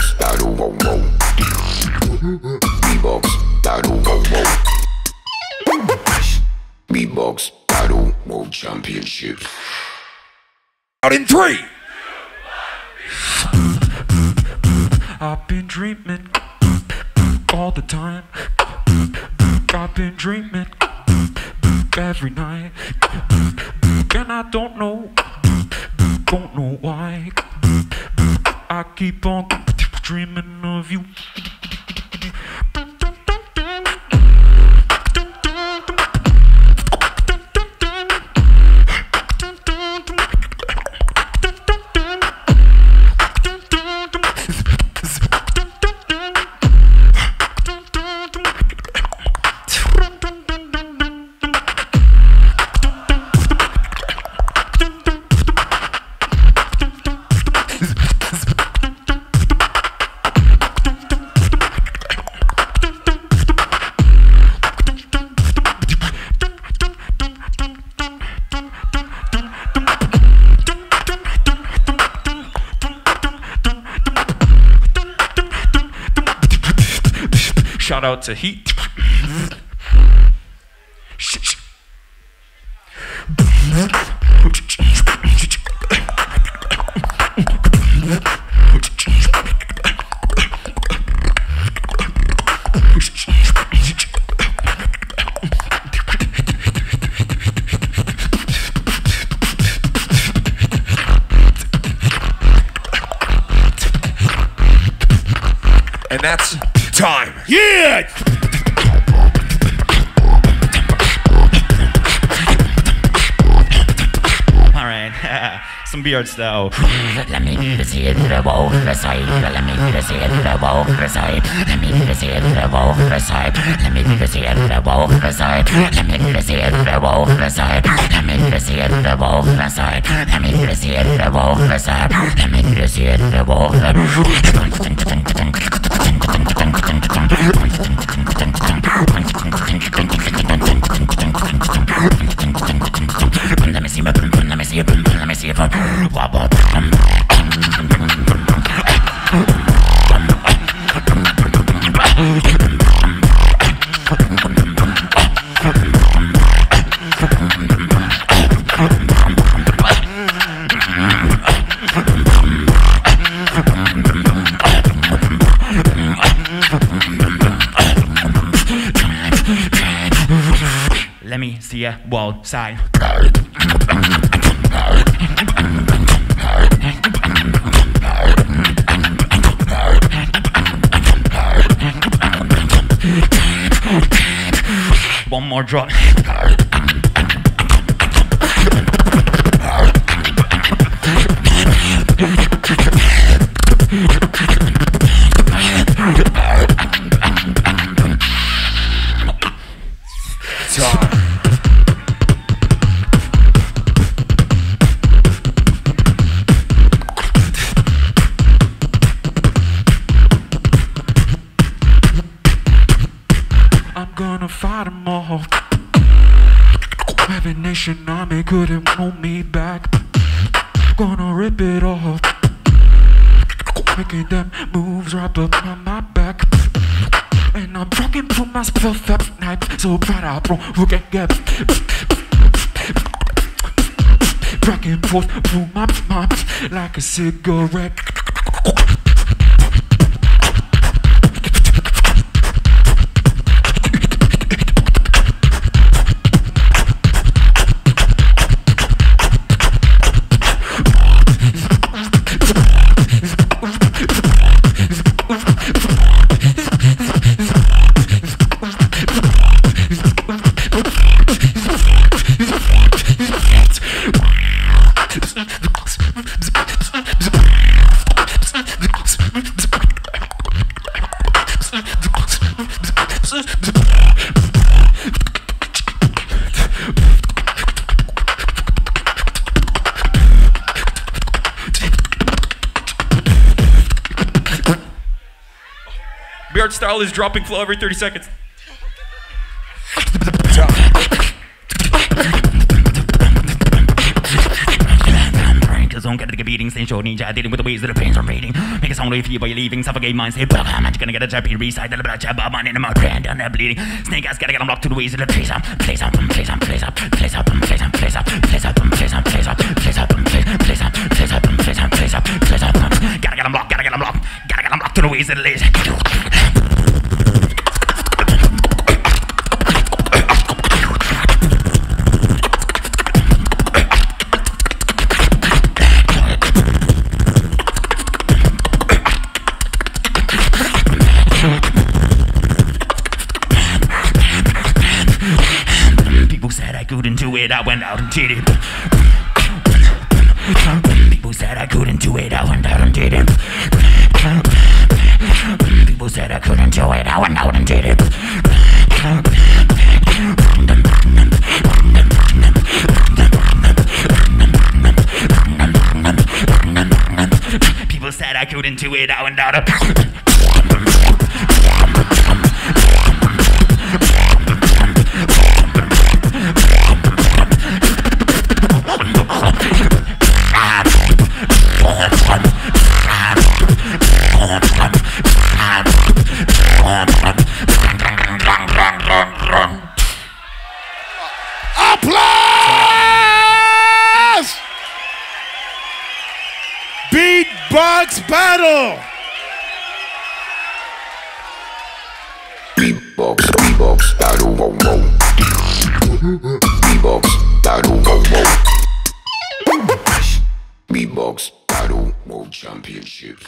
Beatbox battle, whoa. Beatbox battle, whoa. Beatbox battle, world championship. Out in three. I've been dreaming all the time. I've been dreaming every night. And I don't know, don't know why. I keep on dreaming of you. Shout out to Heat. And that's time. Yeah! All right, some beard style. Let me see it the oversight. Let me see it the oversight. Let me see it the oversight. Let me see it the oversight. Let me see it the oversight. Let me see it the oversight. Let me see it the oversight. Let me see it the oversight. Let me see Bunda Mesia, Bunda Mesia, Bunda Mesia. Ya wall side. One more drop. Fight them all. Every nation army couldn't hold me back. Gonna rip it off. Making them moves right on my back. And I'm talking to myself at night. So proud I won't get get. Back and forth through my mind like a cigarette. Beard style is dropping flow every 30 seconds. Is song, get the beating, staying short, ninja, dealing with the ways that the pains I'm reading. Make a sound for you you're leaving, suffocate minds, say, bug, I'm gonna get a chappy, recite, the blood, jab, man in mouth, brand, down there bleeding. Snake ass, gotta get unlocked to the ways of the place up, place up, place up, place up, place up, place up, place up, place up, place up, place up, place up, place up, place up, place up, place up, place up, place up, gotta get unlocked, gotta get unlocked, gotta get unlocked to the ways of the lazy. It, I went out and did it. People said I couldn't do it, I went out and did it. People said I couldn't do it, I went out and did it. People said I couldn't do it, I went out and battle! Beatbox, beatbox, battle, whoa, whoa. Beatbox, battle, whoa, whoa. Beatbox, battle, world championship.